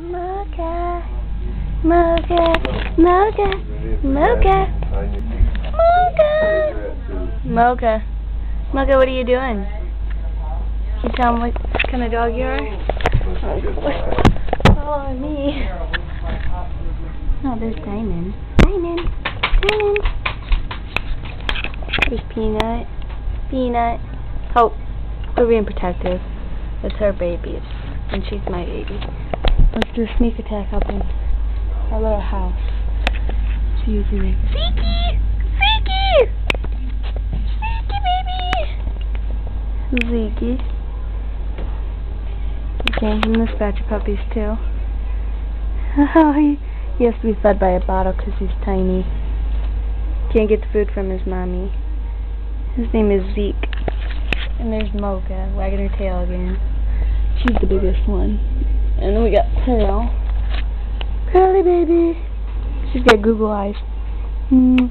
Mocha. Mocha. Mocha. Mocha. Mocha. Mocha. Mocha, what are you doing? Can you tell me what kind of dog you are? Oh, me. Oh, there's Diamond. Diamond. Diamond. There's Peanut. Peanut. Hope. We're being protective. It's her baby. And she's my baby. Let's do a sneak attack up in our little house. She usually makes Zeke! Zeke! Zeke, baby! Zeke. Okay, and this batch of puppies too. Oh, he, he has to be fed by a bottle because he's tiny. Can't get the food from his mommy. His name is Zeke. And there's Mocha, wagging her tail again. She's the biggest one. And then we got Pearl. Pearly baby. She's got Google eyes. Mm,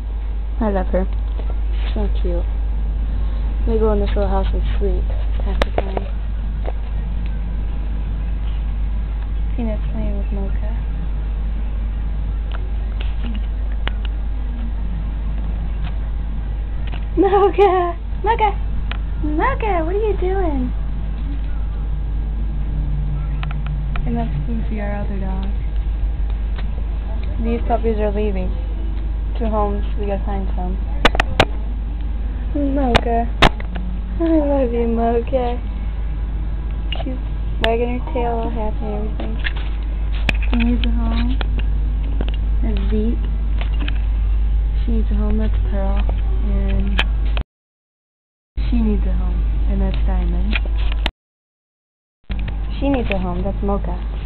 I love her. So cute. They go in this little house and sleep half the time. Peanut's playing with Mocha. Mocha! Mocha! Mocha, what are you doing? That's Lucy, our other dog. These puppies are leaving. Two homes, we gotta find some. Mocha. I love you, Mocha. She's wagging her tail all happy and everything. She needs a home. That's Zeke. She needs a home, that's Pearl. And she needs a home, and that's Diamond. She needs a home, that's Mocha.